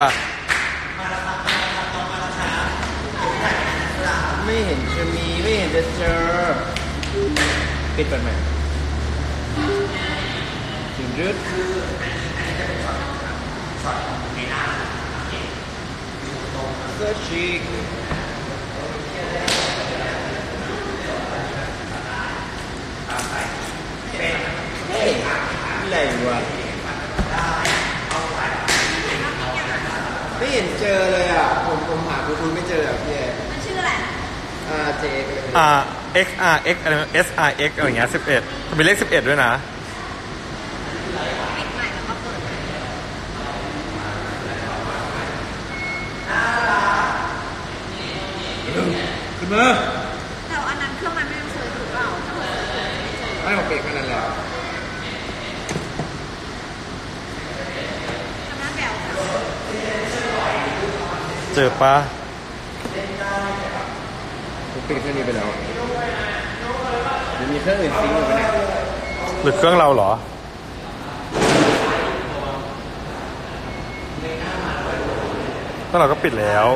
ไม่เห็นจะมีไม่เห็นจะเจอปิดก่อนไหมถึงรึดเสื้อชีกเป็นเฮ้ยอะไรวะ ไม่เห็นเจอเลยอะ ผมผมหาคุณคุณไม่เจออะพี่เอมันชื่ออะไร อ่าเจก็เลยอ่า X R X อะไร S R X อะไรอย่างเงี้ยสิบเอ็ดมีเลขสิบเอ็ดด้วยนะ ปิดใหม่แล้วก็เปิดใหม่ขึ้นมาแต่ว่าอันนั้นเครื่องมันไม่ต้องเซิร์ชถูกเปล่าถ้าเปิดเซิร์ชไม่เจอไม่ผมเปลี่ยนแค่นั้นแล้ว ทำหน้าแบว เจอปะผมปิดเครื่องนี้ไปแล้วเดี๋ยวมีเครื่องอื่นซิงค์อยู่ไหมเนี่ยหรือเครื่องเราเหรอก็เราก็ปิดแล้ว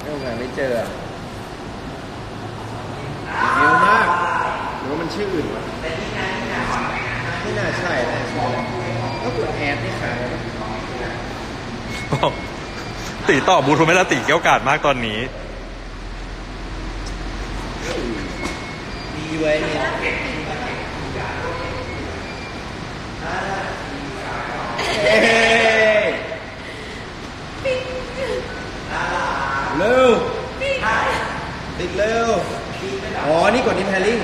ไม่ผมหาไม่เจออะเยอะมากหรือว่ามันชื่ออื่นวะไม่น่าใช่นะชื่อก็กดแอดนี่ขายแล้ว ตีต่อบลูทูธไม่ละตีเกี้ยวกาดมากตอนนี้ ดีไว้เนี่ยเฮ้ยเร็วติดเร็ว อ๋อ นี่กดดินแพลิง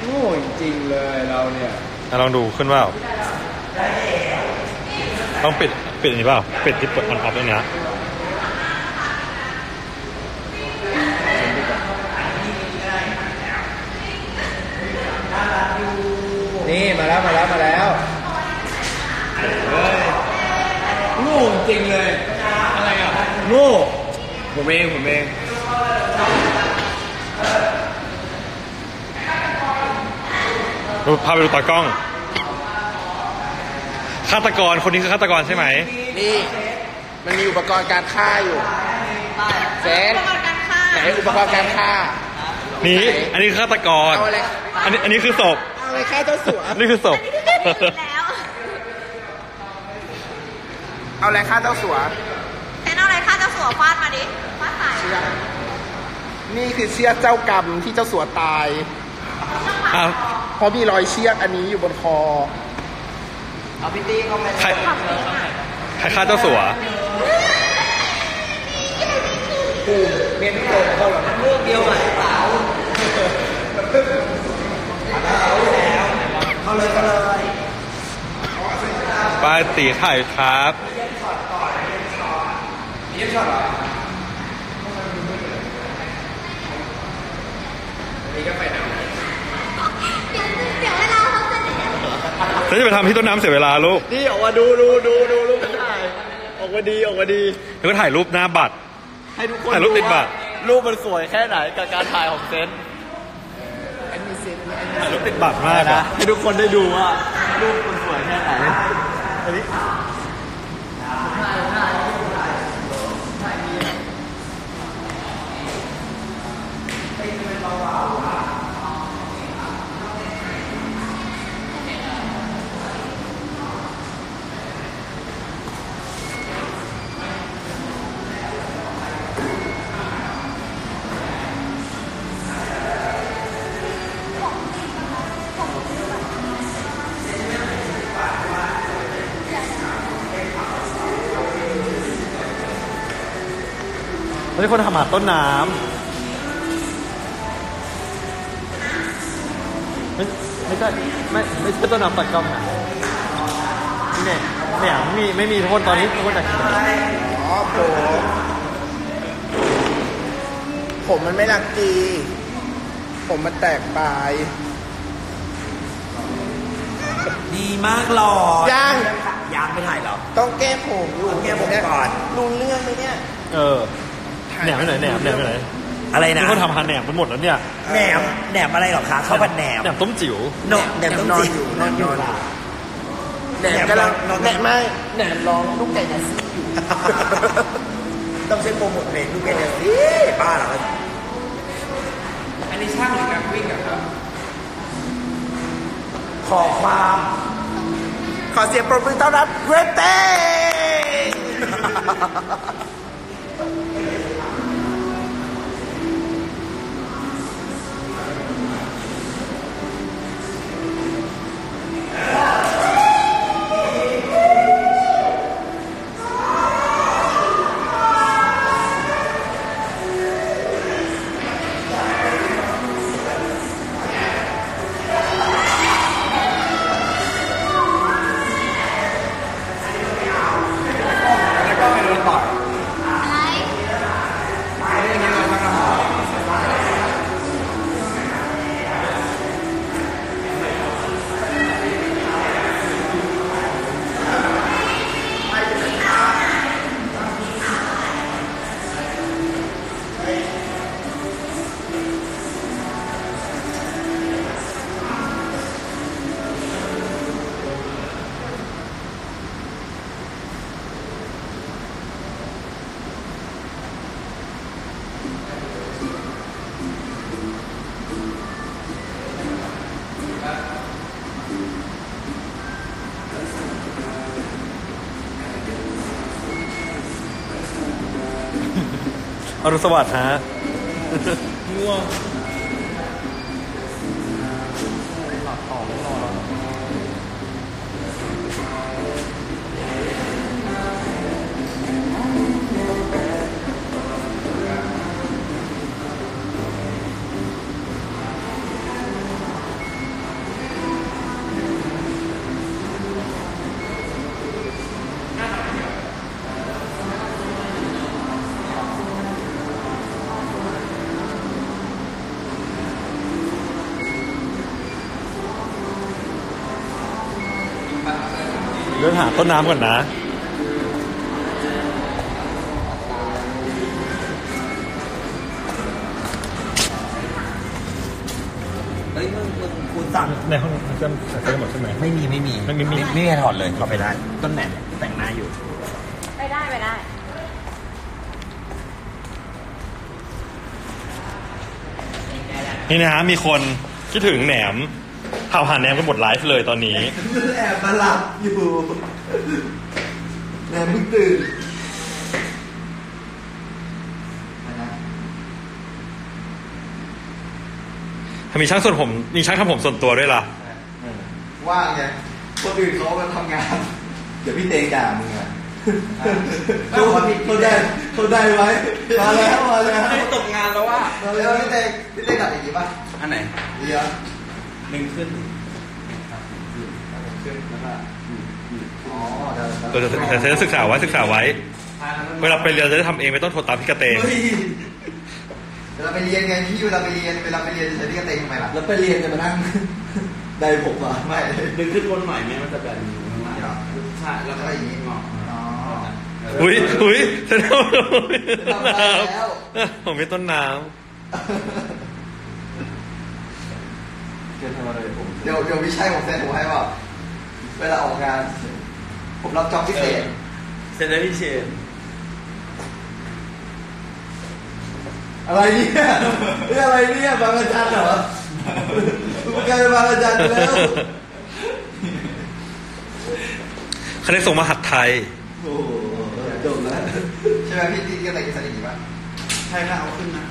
โง่จริงๆเลยเราเนี่ยอะลองดูขึ้นว่าต้องปิด ปิดอันนี้เปล่าปิดที่เปิดออนออฟตรงเนี้ยนี่มาแล้วมาแล้วมาแล้วเฮ้ยโง่จริงเลย อะไรอะโง่ผมเองผมเองดูพาไปดูตากล้องฆาตกรคนนี้คือฆาตกรใช่ไหม นี่มันมีอุปกรณ์การฆ่าอยู่เซนอุปกรณ์การฆ่าไหนอุปกรณ์การฆ่านี่อันนี้คือฆาตกร เอาอะไรอันนี้อันนี้คือศพเอาอะไรฆ่าเจ้าสัวนี่คือศพแล้วเอาอะไรฆ่าเจ้าสัวแทนเอาอะไรฆ่าเจ้าสัวฟาดมาดิฟาดใส่นี่คือเชือกเจ้ากรรมที่เจ้าสัวตายอะ เพราะมีรอยเชือกอันนี้อยู่บนคอ เอาพี่ตี้เข้าไปใครใครฆ่าเจ้าสัวภูมิเมียนโกงเขาเหรอเรื่องเดียวอะเปล่าเขาเลยเขาเลยป้ายตีไข่ครับยี่ช็อตเหรอนี่ก็ไปหนังเฉันจะไปทำที่ต้นน้ำเสียเวลาลูก นี่ออกมาดูดูดูดูรูปถ่ายออกมาดีออกมาดี แล้วก็ถ่ายรูปหน้าบัตร ให้ทุกคนถ่ายรูปติดบัตร ว่ารูปมันสวยแค่ไหนกับการถ่ายของเซนถ่ายรูปติดบัตรมากนะอะให้ทุกคนได้ดูว่ารูปมันสวยแค่ไหนอันนี้ แล้วที่คนทำอาหารต้นน้ำไม่ไม่ใช่ไม่ไม่ใช่ต้นน้ำตัดกล้องนะเนี่ยเนี่ยไม่มีไม่มีทุกคนตอนนี้ทุกคนแต่อ๋อผมผมมันไม่รักดีผมมันแตกปลาย ดีมากหล่อยังยางไม่ถ่ายหรอ ต้องแก้ผมอยู่ต้องแก้ผมก่อน รู้เรื่องไหมเนี่ย เออ แหนมไปไหนแหนมแหนมไปไหนอะไรนะที่คนทำอาหารแหนมไปหมดแล้วเนี่ยแหนมแหนมอะไรหรอคะข้าวผัดแหนมแหนมต้มจิ๋วโนแหนมต้มนอนจิ๋วอยู่นอนอยู่แหนมกำลังแหนมไม่แหนมร้องลูกไก่นาซี่อยู่ต้องใช้โปรโมทเพลงลูกไก่นาซี่บ้าเหรออันนี้ช่างหรือนักวิ่งอะครับขอความ ขอเสียงปรบมือต้อนรับเวเต้ แอรุณสวัสดิ์ฮะง่วง ต้นน้ำก่อนนะเฮ้ยมึงมึงกูสั่งในห้องเครื่องใส่ได้หมดใช่ไหม ไม่มีไม่มีไม่มีไม่มี ไม่มีถอดเลยเข้าไปได้ ต้นแหนมแต่งหน้าอยู่ ไปได้ไปได้ นี่นะฮะมีคนคิดถึงแหนมเผาหาแหนมกันหมดไลฟ์เลยตอนนี้ แอบมาหลับอยู่ แหนมเพิ่งตื่นถ้ามีช่างส่วนผม มีช่างทำผมส่วนตัวด้วยล่ะ ว่างไงคนอื่นเขาไปทำงาน เดี๋ยวพี่เตงด่ามึงอะเขาเขาได้เขาได้ไว้ มาแล้วมาแล้วตกงานแล้วว่ามาแล้วพี่เตงพี่เตงดัดอย่างนี้ป่ะ อันไหนดีอะหนึ่งขึ้น ขึ้นแล้วก็อ๋อเดี๋ยวเออแต่แต่แต่ศึกษาไว้ศึกษาไว้ เวลาไปเรียนจะได้ทำเองไม่ต้องโทรตามพี่กระเตงเวลาไปเรียนไงพี่เวลาไปเรียนเวลาไปเรียนจะใช้พี่กระเตงทำไมล่ะแล้วไปเรียนจะมานั่งได้ผมอะไม่ดึงขึ้นบนหน่ไหมมันจะแบบใช่แล้วก็อย่างนี้งออ๋ออุ้ยอุ้ยฉันททำได้แล้วำผมเป็นต้นน้เกินทำอะไรผมเดี๋ยวเดี๋ยวพี่ชัยผมเซ็นผมให้ว่า เวลาออกงาน ผมรับจ็อบพิเศษเซนเตอร์พิเชนอะไรเนี่ยนี่อะไรเนี่ยบางอาจารย์เหรอมึงกลายเป็นบางอาจารย์ไปแล้วำเขาได้ส่งมาหัดไทย โอ้โหจบแล้วใช่ไหมพี่ที่อะไรกันสนิทป่ะใช่ค่ะเอาขึ้นนะ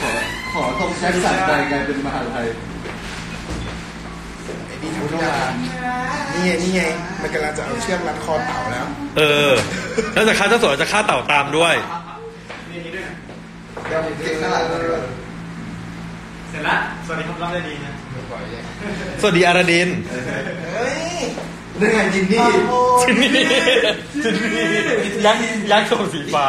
ขอขอตรงแจ็คสันไปกลายเป็นมหาไทย ไอ้นี่ทำทุกอย่างนี่ไงนี่ไงมันกำลังจะเอาเชือกรัดคอเต่าแล้ว เออ แล้วจะฆ่าเจ้าสัวจะฆ่าเต่าตามด้วย เดี๋ยวผมเก่งข้างหลังก่อนดีกว่าเสร็จละสวัสดีครับรับได้ดีนะสวัสดีอาราดินเฮ้ยนี่ไงจินนี่จินนี่จินนี่ยักษ์ยักษ์โชว์สีฟ้า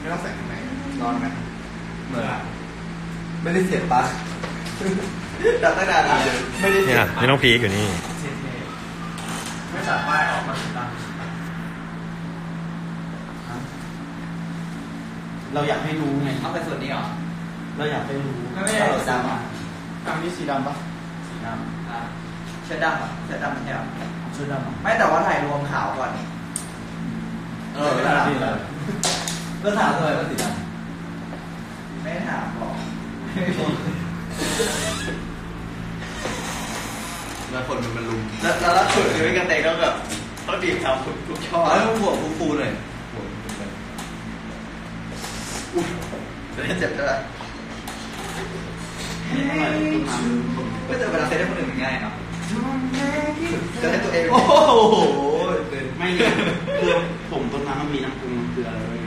ไม่ต้องใส่ข้างในนอนไหมเหมือน ไม่ได้เสียบปลั๊กดัดตั้งนานแล้วไม่ได้เสีเนี่ยยบนี่น้องพีกอยู่นี่ ไม่ตัดป้ายออกมาตังเราอยากให้รู้ไงเอาไปส่วนนี้เหรอ เราอยากให้รู้ไม่ได้ดำอะกลางนี้สีดำปะสีดำอะเชิดดำอะเชิดดำไม่ใช่เหรอชุดดำอะไม่แต่ว่าถ่ายรวมขาวก่อนนี่เออไม่ไม่ได้ได้ถามก็ถามทำไมว่าสีดไม่ได้ถามหรอกำ แล้วคนมันมันลุมแล้วแล้วล่าสุดคือไม่กันเตงต้องแบบต้องบีบทำทุกทุกช่ออ๋อแล้วหัวฟูๆเลยหัวจะได้เจ็บเท่าไหร่ก็จะเวลาเซตให้คนอื่นมันง่ายเนาะจะให้ตัวเอง โอ้โห ไม่คือผมต้นน้ำมันมีน้ำปรุงน้ำเกลืออะไ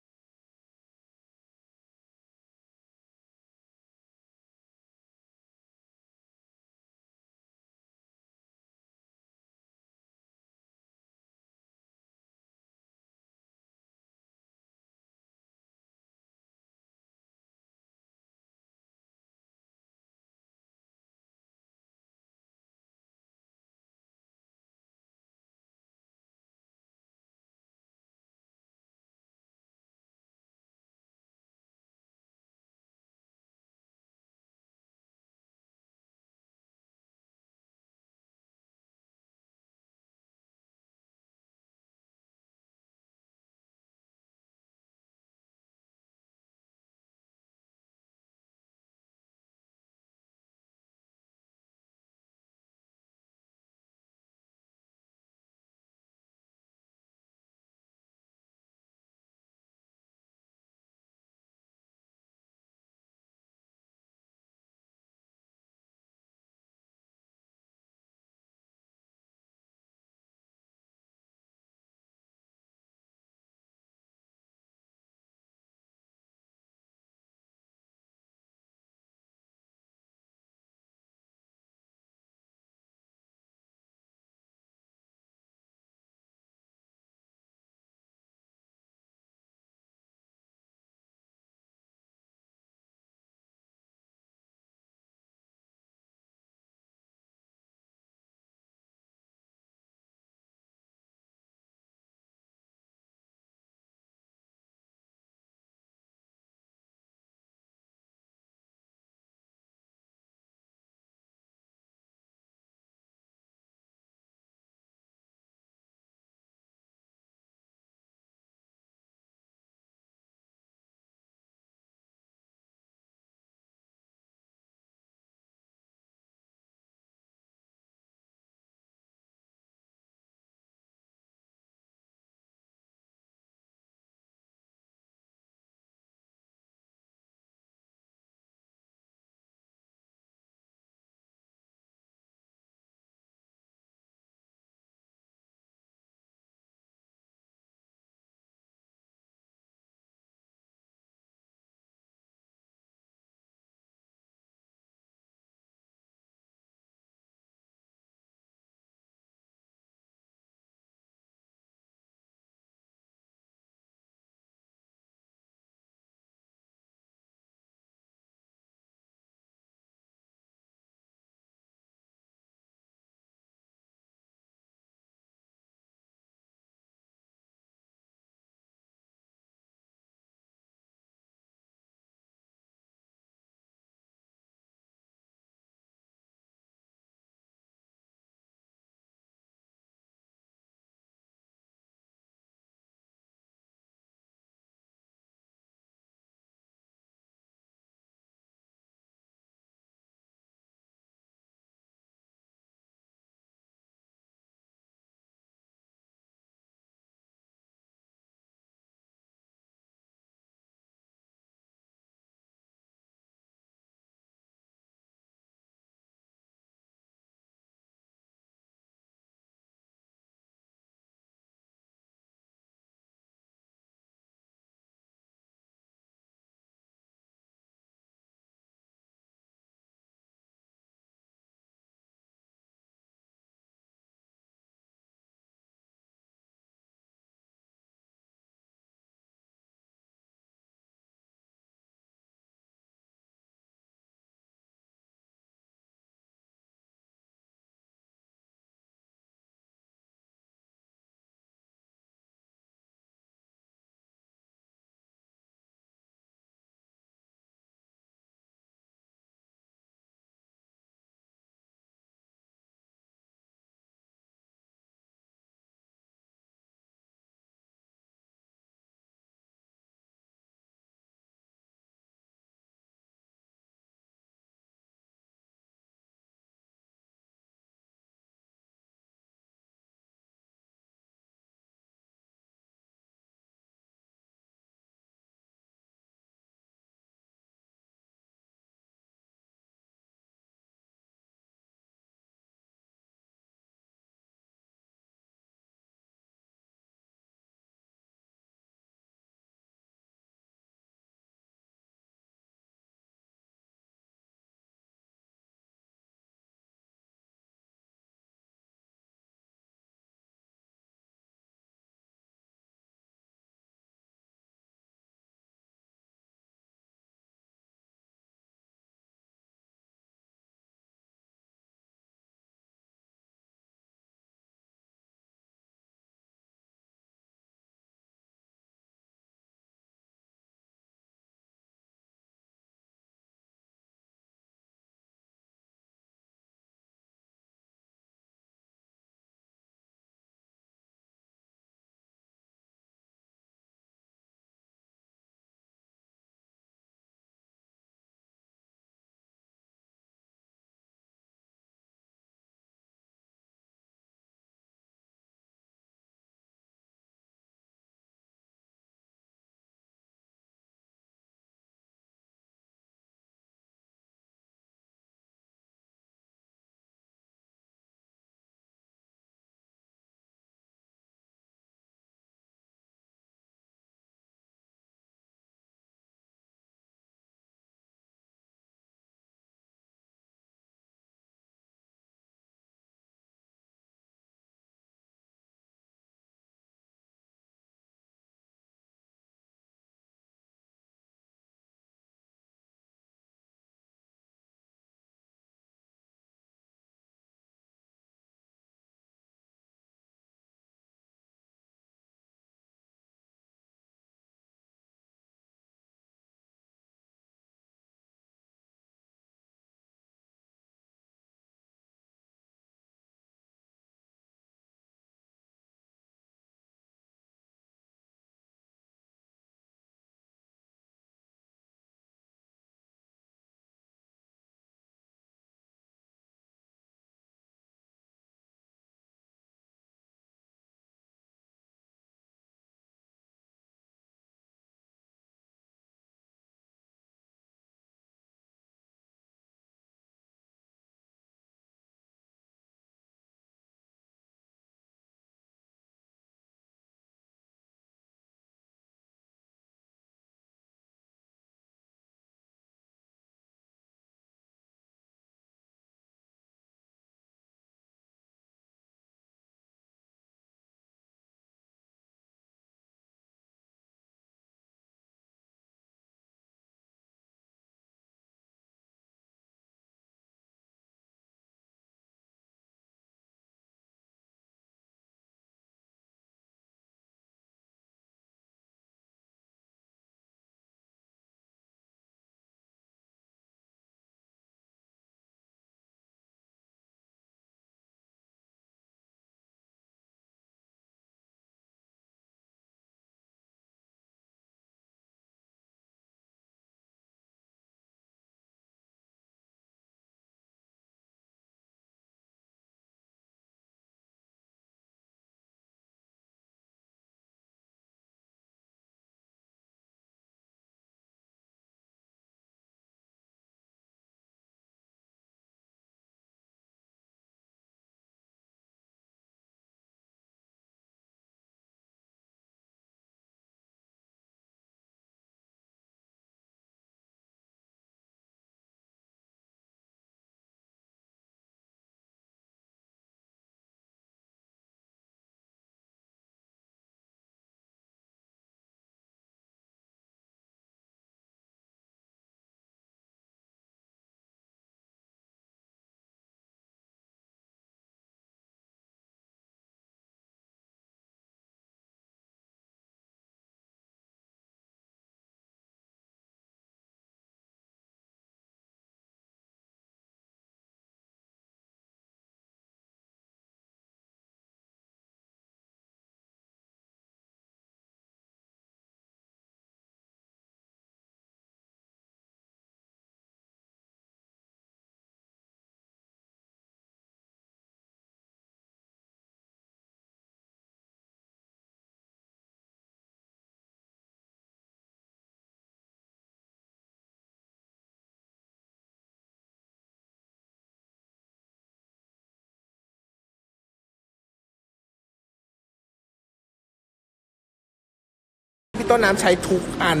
พี่ต้นน้ำใช้ทุกอัน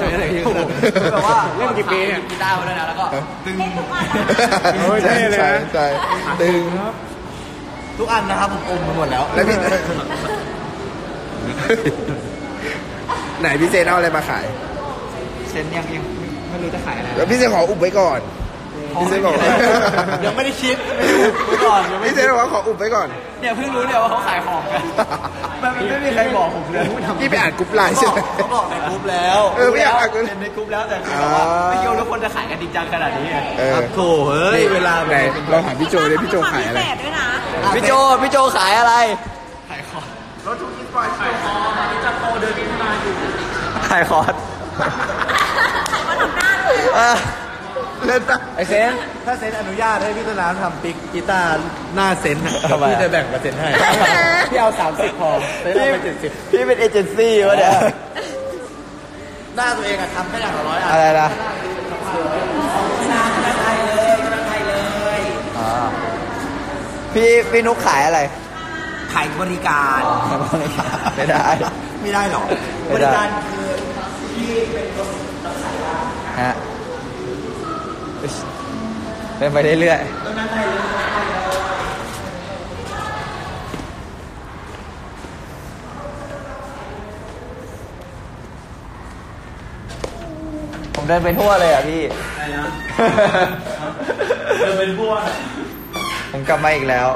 ใช่อะไรที่แบบว่าเล่นกี่ปีเนี่ยกีตาร์มาด้วยนะแล้วก็เล่นทุกอันโอ้ยเท่เลยนะใช่ตึงทุกอันนะครับผมอมไปหมดแล้วแล้วพี่ไหนพี่เซนเอาอะไรมาขายเซนยังยังไม่รู้จะขายอะไรแล้วพี่เซนขออุบไว้ก่อน พี่เซนบอกว่ายังไม่ได้คิดไม่รู้ไปก่อนยังไม่พี่เซนบอกว่าขออุบไว้ก่อน เนี่ยเพิ่งรู้เนี่ยว่าเขาขายของกันมันไม่มีใครบอกผมเลยพี่ไปอ่านกรุ๊ปไลน์ใช่ไหมเขาบอกในกรุ๊ปแล้วเออไม่อยากอ่านกรุ๊ปเห็นในกรุ๊ปแล้วแต่คือแบบว่าไม่คิดว่าทุกคนจะขายกันจริงจังขนาดนี้ไงเออครับโถเฮ้ยเวลาไหนเราถามพี่โจเลยพี่โจขายอะไรพิเศษด้วยนะพี่โจพี่โจขายอะไรขายคอร์สใครก็ทำหน้า เลยเล่นปะไอเซน ถ้าเซนอนุญาตให้พี่ต้นน้ำทำปิกกีตาร์หน้าเซนอะพี่จะแบ่งเปอร์เซ็นต์ให้ พี่เอาสามสิบพอเซนเอาไปเจ็ดสิบ พี่เป็นเอเจนซี่วะเนี่ย หน้าตัวเองอะทำแค่อย่างละร้อยอันอะไรนะพี่พี่นุกขายอะไร ขายบริการ ไม่ได้ ไม่ได้หรอ ไม่บได้ ริการคือที่เป็นคนฮะ เป็นไปเรื่อยๆผมเดินไปทั่วเลยอะพี่เดินเป็นพวกผมกลับมาอีกแล้ว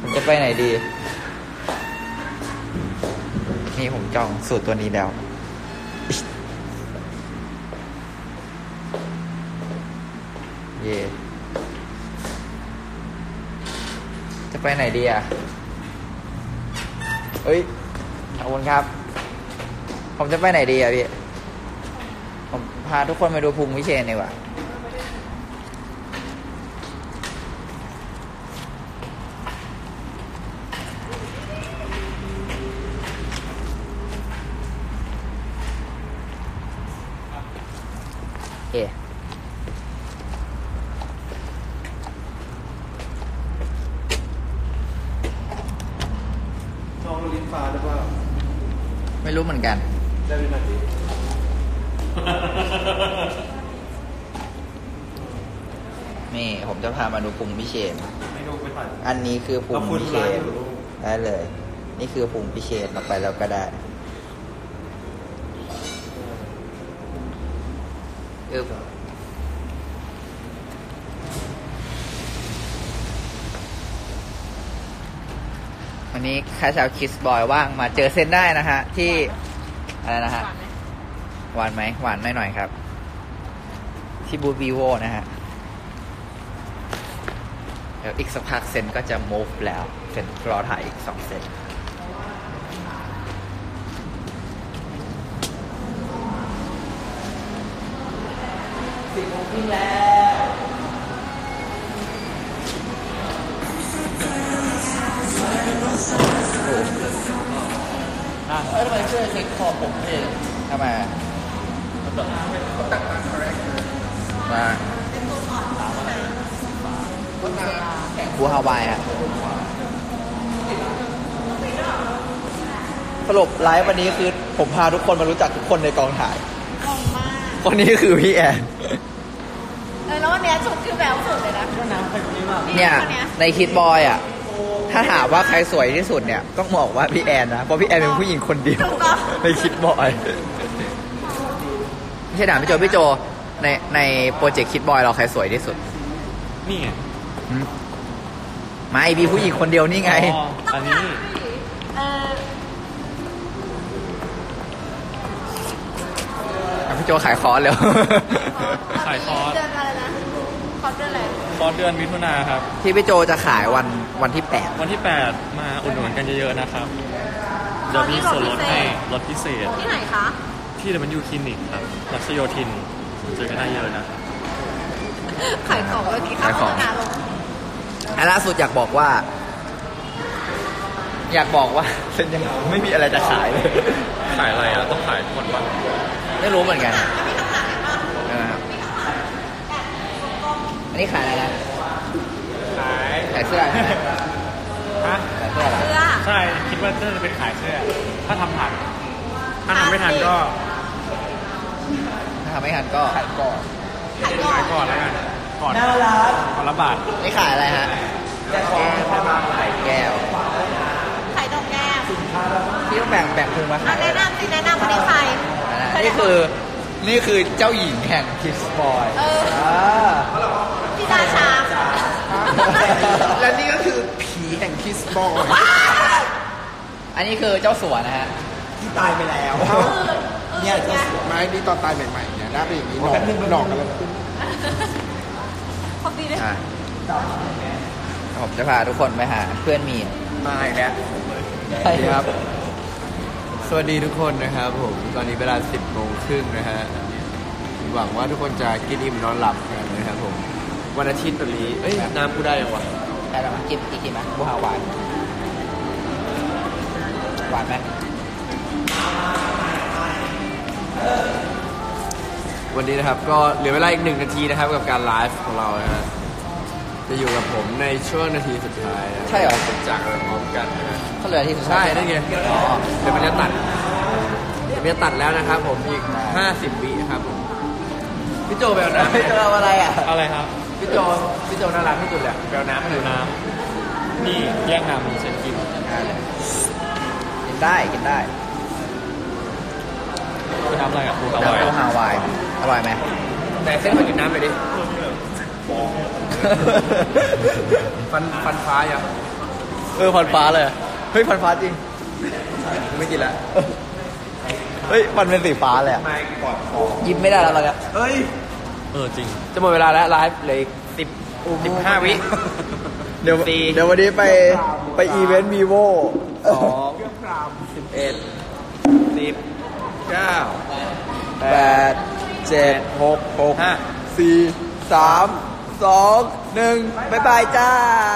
ผมจะไปไหนดี นี่ผมจองสูตรตัวนี้แล้ว เย่จะไปไหนดีอะเฮ้ยขอบคุณครับ ผมจะไปไหนดีอะพี่ ผมพาทุกคนไปดูภูมิวิเชนดีกว่าเอ น้องลิ้นฟ้าหรือเปล่า ไม่ รู้เหมือนกันได้วินาทีนี่ ผมจะพามาดูภูมิพิเชษไม่ดูไปถ่ายอันนี้คือภูมิพิเชษเอาคุณไลฟ์อยู่ได้เลย นี่คือภูมิพิเชษเราไปแล้วก็ได้อึบ นี้ใครชาวคิสบอยว่างมาเจอเซนได้นะฮะ ที่อะไรนะฮะหวานไหมหวานหน่อยๆครับ ที่บูธวีโวนะฮะเดี๋ยวอีกสักพักเซนก็จะ move แล้วเซนรอถ่ายอีกสองเซน วายฮะสรุปไลฟ์วันนี้คือผมพาทุกคนมารู้จักทุกคนในกองถ่าย งงมากคนนี้คือพี่แอน เออแล้ววันเนี้ยชุดคือแบบสุดเลยนะน้ำเป็นนี้มากเนี่ยในคิดบอยอะ ถ้าถามว่าใครสวยที่สุดเนี่ยต้องบอกว่าพี่แอนนะ เพราะพี่แอนเป็นผู้หญิงคนเดียวในคิดบอยไม่ใช่ถามพี่โจพี่โจในในโปรเจกต์คิดบอยเราใครสวยที่สุด นี่ไงหืม ไม่มีผู้หญิงคนเดียวนี่ไงอันนี้เอออะพี่โจขายคอร์สเร็วขายคอร์สเดือนอะไรนะคอร์สเดือนอะไรตอนเดือนมิถุนาครับ ที่พี่โจจะขายวันวันที่แปดวันที่ 8 มาอุดหนุนกันเยอะๆนะครับ เดี๋ยวมีส่วนลดให้ลดพิเศษ ที่ไหนคะที่เดมันยูคลินิกครับรัชโยธินเจอกันได้เยอะนะครับ ขายของเมื่อกี้ขายของ โฆษณลง อันล่าสุดอยากบอกว่า อยากบอกว่าเซ็นยังไม่มีอะไรจะขายเลยขายอะไรอะต้องขายหมดบ้างไม่รู้เหมือนกันนะครับอันนี้ขายอะไรนะขายขายเสื้อใช่ไหมฮะขายเสื้ออะไรเสื้อใช่ช่คิดว่าน่าจะเป็นขายเสื้อ ถ้าทำทันถ้าทำไม่ทันก็ถ้าทำไม่ทันก็ขายก่อนขายก่อนแล้วกัน ก่อนน่ารักก่อนละบาทนี่ขายอะไรฮะแต่ของแก้วขายดอกแก้วพี่ต้องแบ่งแบ่งพุงมาอะขายแนะนำสิแนะนำคนนี้ใครนะนี่คือนี่คือเจ้าหญิงแห่งคิสบอยเอออ่าพี่ดาชาและนี่ก็คือผีแห่งคิสบอยอันนี้คือเจ้าสัวนะฮะที่ตายไปแล้วเนี่ยจะสวยไหมนี่ตอนตายใหม่ๆเนี่ยหน้าเป็นอย่างนี้หนองหนองกันเลย ขอบดีด้วยอะผมจะพาทุกคนไปหาเพื่อนมีนมาอีกแล้วใช่ครับ สวัสดีทุกคนนะครับผม ตอนนี้เวลา 10โมงครึ่งนะฮะ หวังว่าทุกคนจะกินอิ่มนอนหลับกันนะครับผม วันอาทิตย์แบบนี้ เอ้ย น้ำกูได้ยังวะได้แล้วมั้ยกินอีกกินไหมบูฮาวายหวานไหม วันนี้นะครับก็เหลือเวลาอีกหนึ่งนาทีนะครับกับการไลฟ์ของเรานะฮะจะอยู่กับผมในช่วงนาทีสุดท้ายนะใช่เหรอจะจากกันพร้อมกันนะฮะเขาเหลือที่สุดใช่นั่นไงอ๋อเดี๋ยวมันจะตัดเดี๋ยวมันจะตัดแล้วนะครับผมอีก 50วินะครับผมพี่โจไปเอาน้ำไม่เจออะไรอะอะไรครับพี่โจพี่โจน่ารักที่สุดแหละไปเอาน้ำให้หดูน่อยน้ำนี่แยกน้ำเช่นกินกินได้กินได้คือน้ำอะไรกับปูอน้ำร่อยบูฮาวาย อร่อยไหมแต่เส้นขอกินน้ำไปดิ ฟันฟันฟ้ายังเออพันฟ้าเลย เฮ้ยพันฟ้าจริง ไม่กินละเฮ้ยมันเป็นสีฟ้าเลยอะไม่กอดคอยิ้มไม่ได้แล้วตอนเนี้ยเอ้ย เออจริง จะหมดเวลาแล้วไลฟ์เหลยสิบสิบห้าวิเดี๋ยวสี่เดี๋ยววันนี้ไปไปอีเวนต์วีโวสองสิบเอ็ดสิบเก้าแปด เจ็ดหกหกห้า สี่สามสองหนึ่งบ๊ายบายจ้า